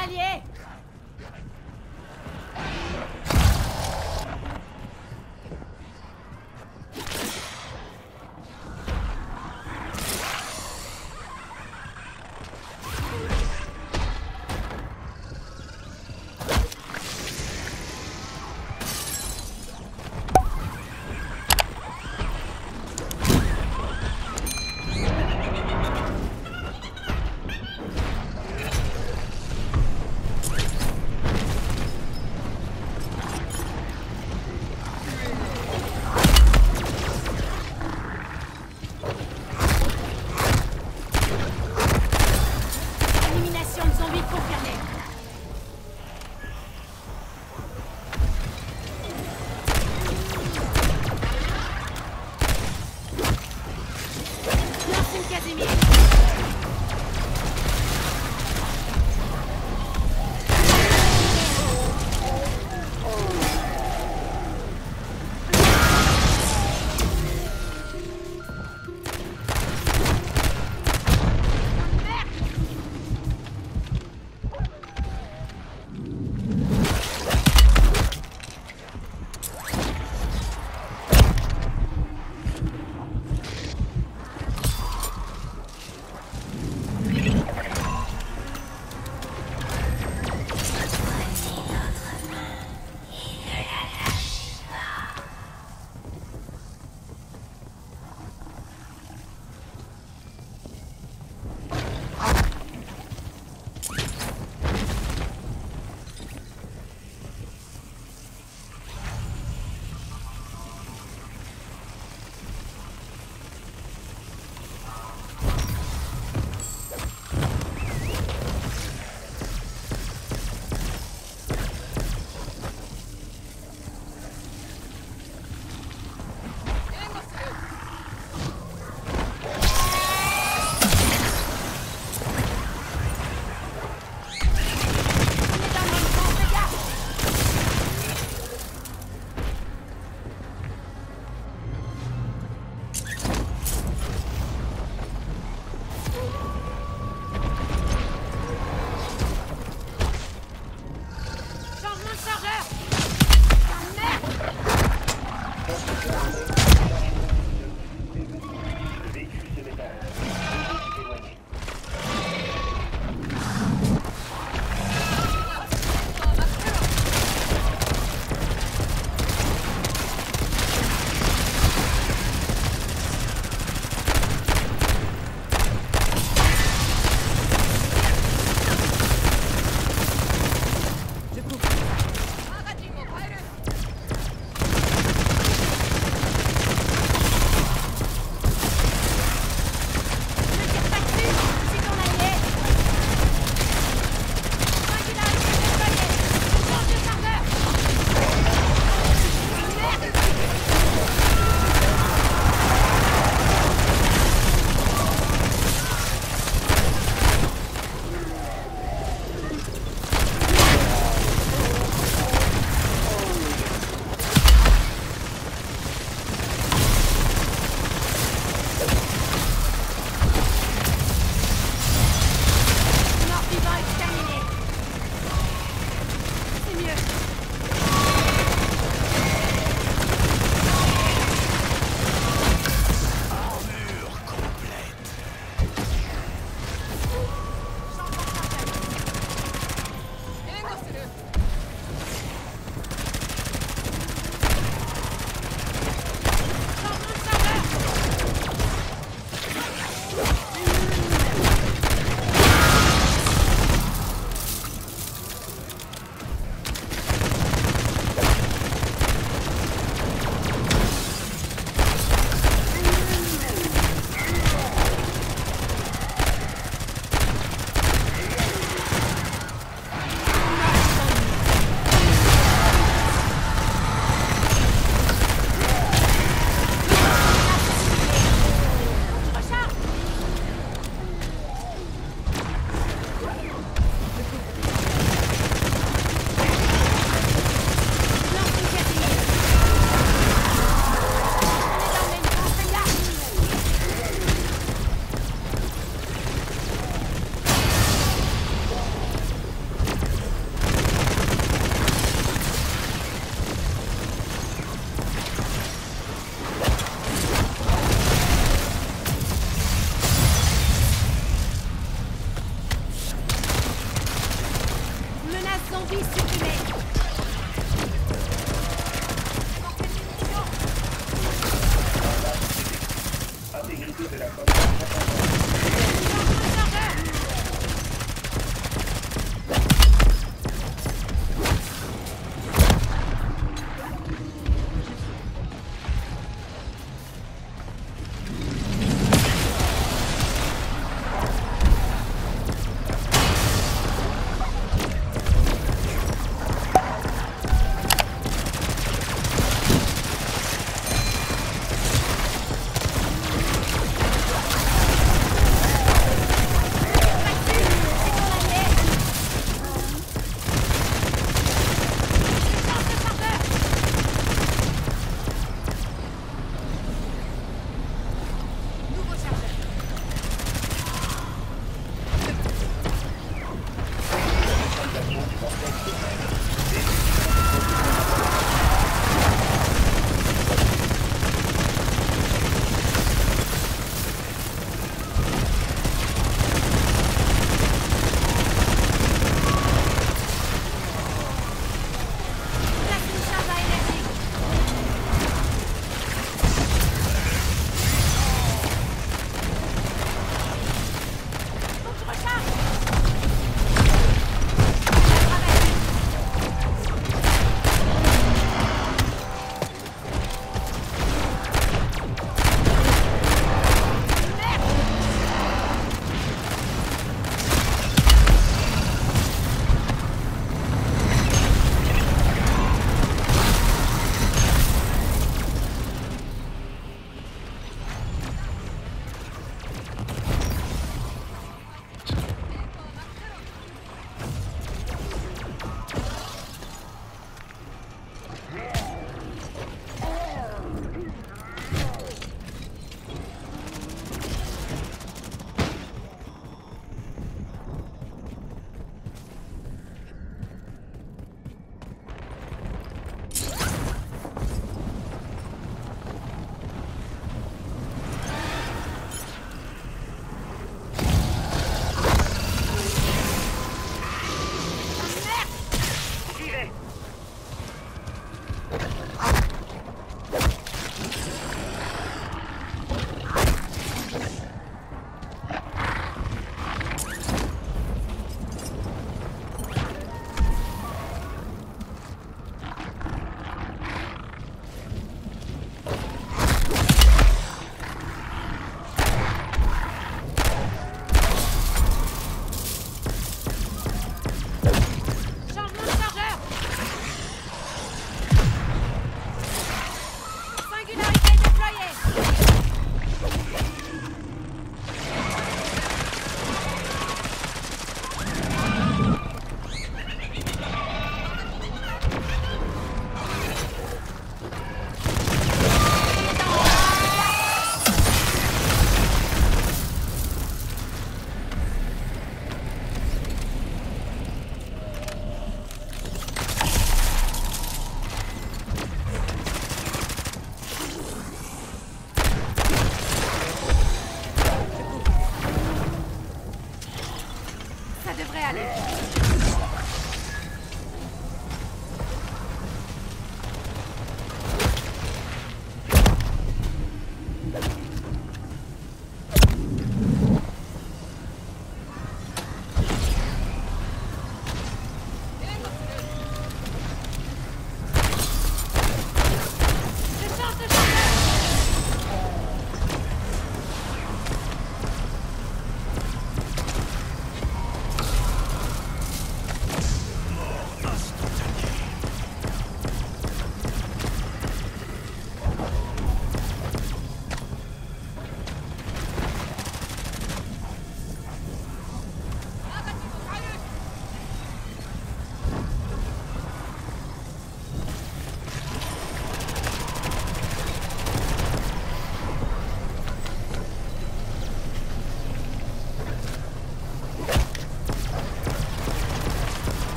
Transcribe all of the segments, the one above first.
journalier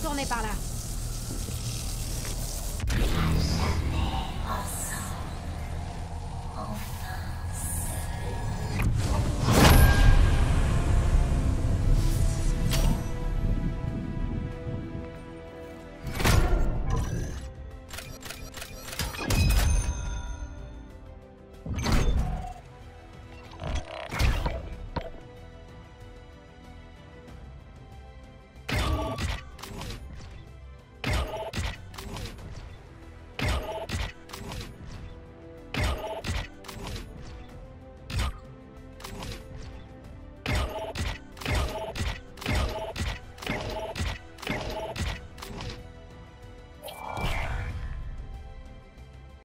contourner par là.